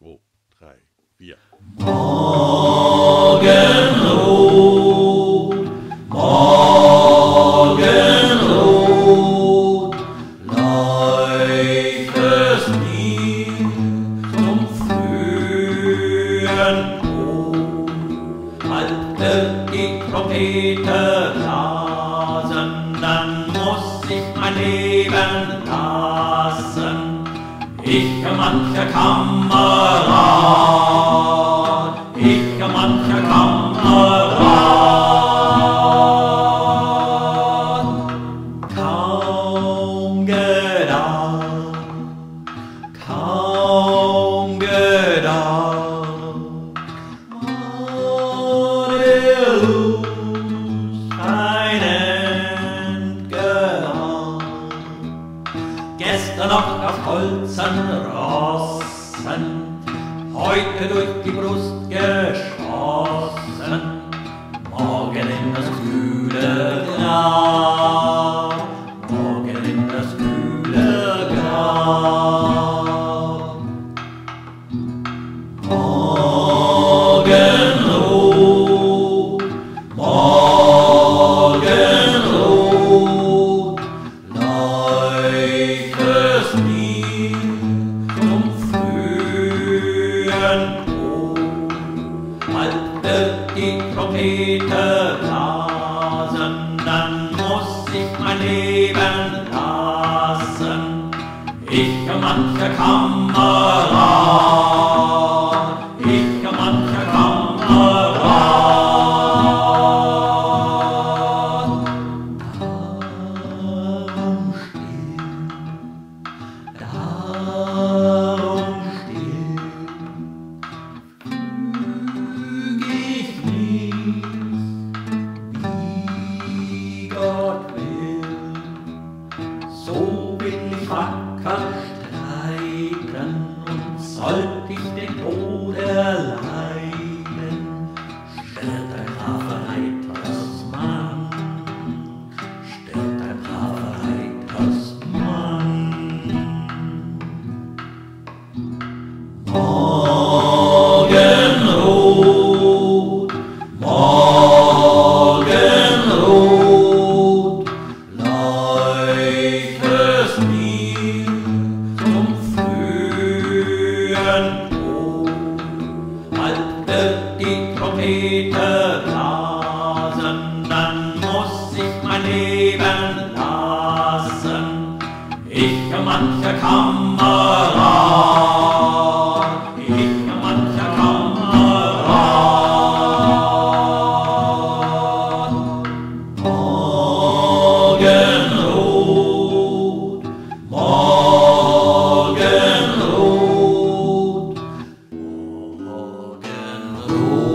zwei, drei, vier. Morgenrot, Morgenrot, leuchtest mir zum frühen Tod. Halte die Trompete blasen, dann muss ich mein Leben. Ich mancher Kamerad, ich mancher Kamerad, kaum gedacht, kaum gedacht, der Lust ein. Gestern noch auf Holzen Rossen, heute durch die Brust geschossen, morgen in das kühle Grab, Trompete blasen, dann muss ich mein Leben lassen. Ich mancher Kamerad, sollt ich den blasen, dann muss ich mein Leben lassen. Ich mancher Kamerad, ich mancher Kamerad. Morgenrot, Morgenrot, Morgenrot.